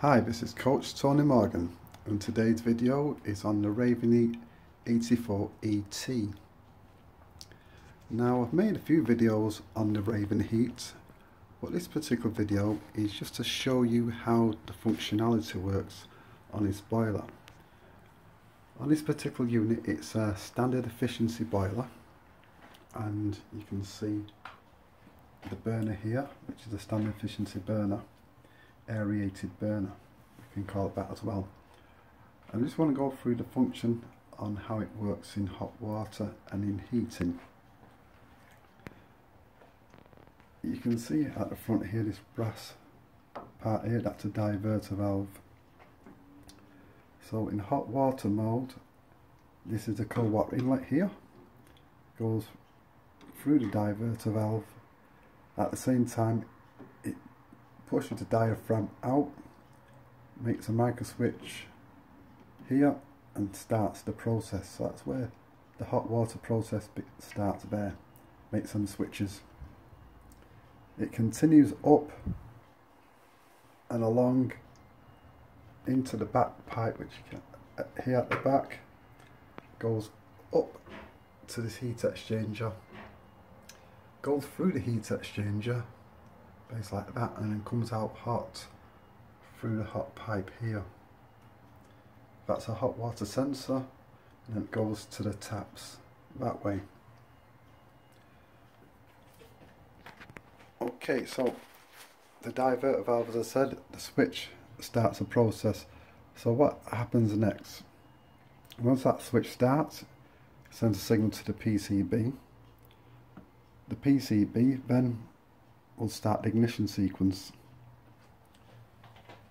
Hi, this is Coach Tony Morgan and today's video is on the Ravenheat 84ET. Now I've made a few videos on the Ravenheat but this particular video is just to show you how the functionality works on this boiler. On this particular unit it's a standard efficiency boiler and you can see the burner here which is a standard efficiency burner aerated burner. You can call it that as well. I just want to go through the function on how it works in hot water and in heating. You can see at the front here this brass part here that's a diverter valve. So in hot water mode this is the cold water inlet here. Goes through the diverter valve. At the same time pushes the diaphragm out makes a micro switch here and starts the process. So that's where the hot water process starts there. Makes some switches. It continues up and along into the back pipe which you can uh, here at the back goes up to this heat exchanger goes through the heat exchanger base like that and then comes out hot through the hot pipe here. That's a hot water sensor and it goes to the taps that way. Okay so the diverter valve as I said the switch starts the process. So what happens next? Once that switch starts sends a signal to the PCB the PCB then will start the ignition sequence.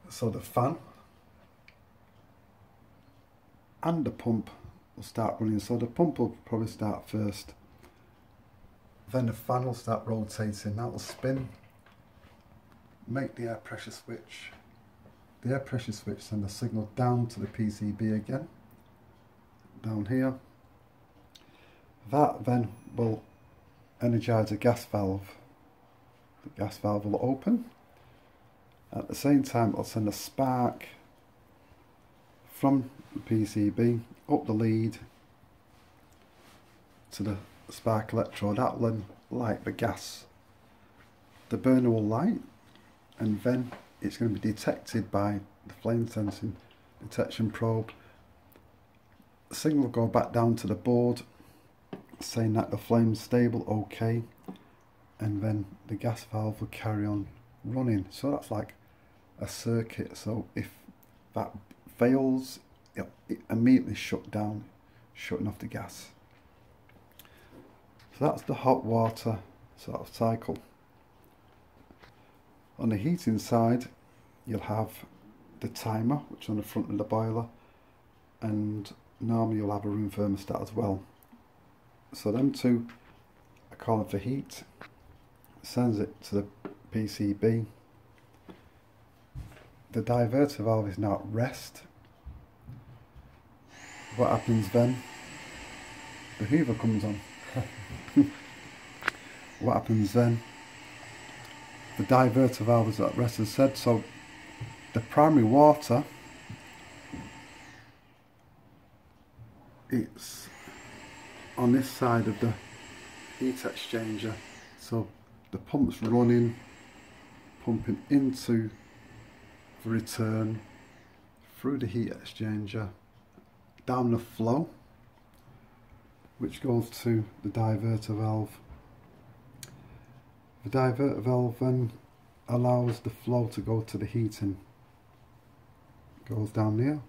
So the fan and the pump will start running. So the pump will probably start first. Then the fan will start rotating. That will spin, make the air pressure switch. The air pressure switch send the signal down to the PCB again, down here. That then will energize a gas valve. The gas valve will open. At the same time, it'll send a spark from the PCB up the lead to the spark electrode. That will light the gas. The burner will light and then it's going to be detected by the flame sensing detection probe. The signal will go back down to the board saying that the flame's stable okay and then the gas valve will carry on running. So that's like a circuit. So if that fails it, immediately shut down shutting off the gas. So that's the hot water sort of cycle. On the heating side you'll have the timer which is on the front of the boiler and normally you'll have a room thermostat as well. So them two are calling for heat sends it to the PCB the diverter valve is now at rest. What happens then? The hoover comes on. What happens then? The diverter valve is at rest as said so the primary water it's on this side of the heat exchanger. So the pump's running pumping into the return through the heat exchanger down the flow which goes to the diverter valve. The diverter valve then allows the flow to go to the heating. Goes down there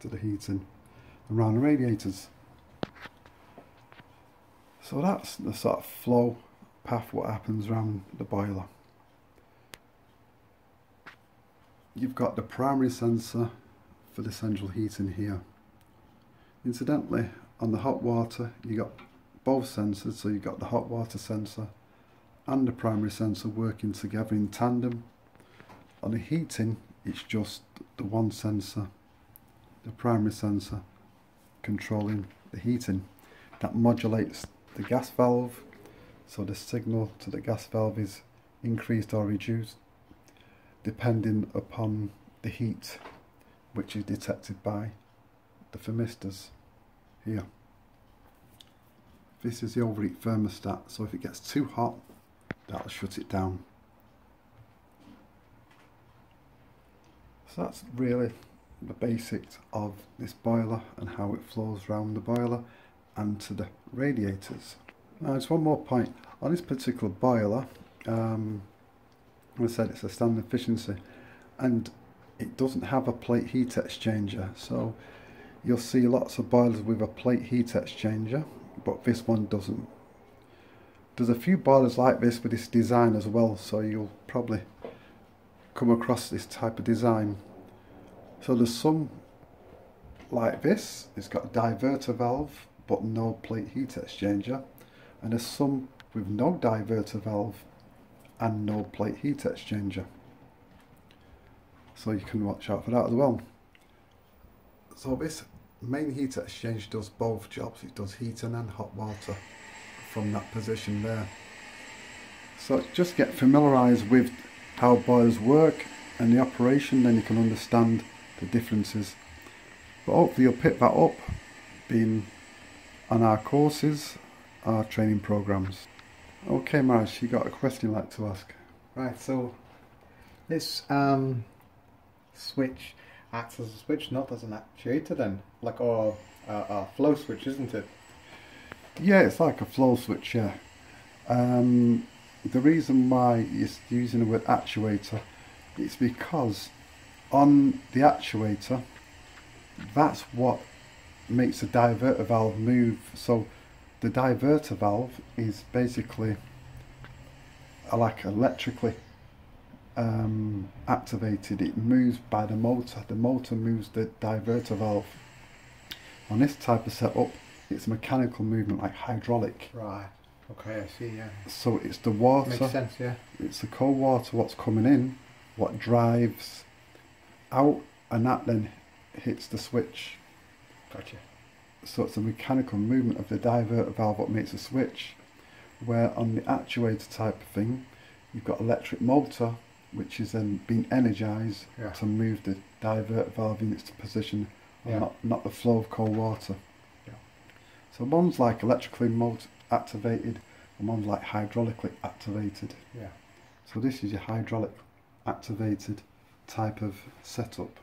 to the heating around the radiators. So that's the sort of flow path what happens around the boiler. You've got the primary sensor for the central heating here. Incidentally, on the hot water, you got both sensors, so you've got the hot water sensor and the primary sensor working together in tandem. On the heating, it's just the one sensor, the primary sensor, controlling the heating. That modulates the gas valve so the signal to the gas valve is increased or reduced depending upon the heat which is detected by the thermistors here. This is the overheat thermostat so if it gets too hot that'll shut it down. So that's really the basics of this boiler and how it flows around the boiler and to the radiators. Now just one more point, on this particular boiler, um, I said it's a standard efficiency and it doesn't have a plate heat exchanger so you'll see lots of boilers with a plate heat exchanger but this one doesn't. There's a few boilers like this with this design as well so you'll probably come across this type of design. So there's some like this, it's got a diverter valve but no plate heat exchanger and there's some with no diverter valve and no plate heat exchanger. So you can watch out for that as well. So this main heat exchange does both jobs, it does heating and hot water from that position there. So just get familiarised with how boilers work and the operation then you can understand the differences. But hopefully you'll pick that up being on our courses, our training programs. Okay Marge, you got a question you'd like to ask? Right, so this um, switch acts as a switch, not as an actuator then? Like a, a flow switch, isn't it? Yeah, it's like a flow switch, yeah. Um, the reason why it's using the word actuator is because on the actuator, that's what makes the diverter valve move. So the diverter valve is basically like electrically um, activated. It moves by the motor. The motor moves the diverter valve. On this type of setup, it's mechanical movement like hydraulic. Right. Okay, I see. Yeah. So it's the water. Makes sense. Yeah. It's the cold water. What's coming in, what drives out, and that then hits the switch. Gotcha. So it's a mechanical movement of the diverter valve what makes a switch. Where on the actuator type of thing, you've got electric motor which is then being energized Yeah. to move the divert valve in its position Yeah. not, not the flow of cold water. Yeah. So one's like electrically motor activated and one's like hydraulically activated. Yeah. So this is your hydraulic activated type of setup.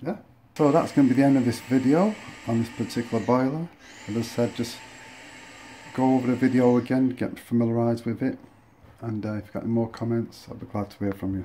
Yeah. So that's going to be the end of this video on this particular boiler. As I said, just go over the video again, get familiarised with it. And uh, if you've got any more comments, I'd be glad to hear from you.